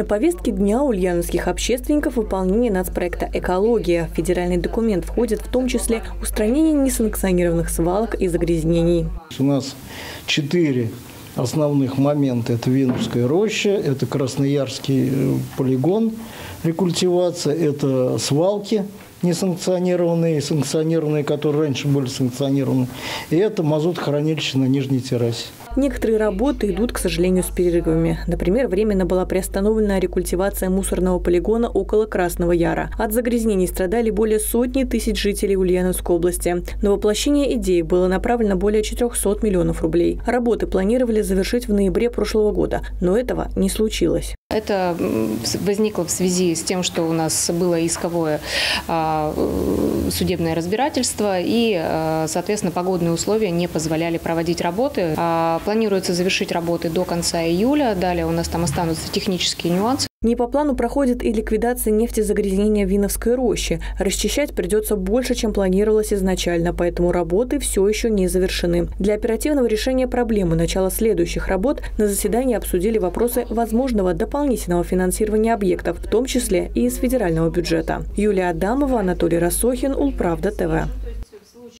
На повестке дня ульяновских общественников выполнение нацпроекта «Экология». Федеральный документ входит в том числе устранение несанкционированных свалок и загрязнений. У нас четыре основных момента. Это Виновская роща, это Красноярский э, полигон, рекультивация, это свалки несанкционированные, санкционированные, которые раньше были санкционированы, и это мазут-хранилище на нижней террасе. Некоторые работы идут, к сожалению, с перерывами. Например, временно была приостановлена рекультивация мусорного полигона около Красного Яра. От загрязнений страдали более сотни тысяч жителей Ульяновской области. На воплощение идеи было направлено более 400 миллионов рублей. Работы планировали завершить в ноябре прошлого года, но этого не случилось. Это возникло в связи с тем, что у нас было исковое а, э, судебное разбирательство, и, а, соответственно, погодные условия не позволяли проводить работы. А, планируется завершить работы до конца июля. Далее у нас там останутся технические нюансы. Не по плану проходит и ликвидация нефтезагрязнения Виновской роще. Расчищать придется больше, чем планировалось изначально, поэтому работы все еще не завершены. Для оперативного решения проблемы начала следующих работ на заседании обсудили вопросы возможного дополнительного финансирования объектов, в том числе и из федерального бюджета. Юлия Адамова, Анатолий Рассохин, Улправда ТВ.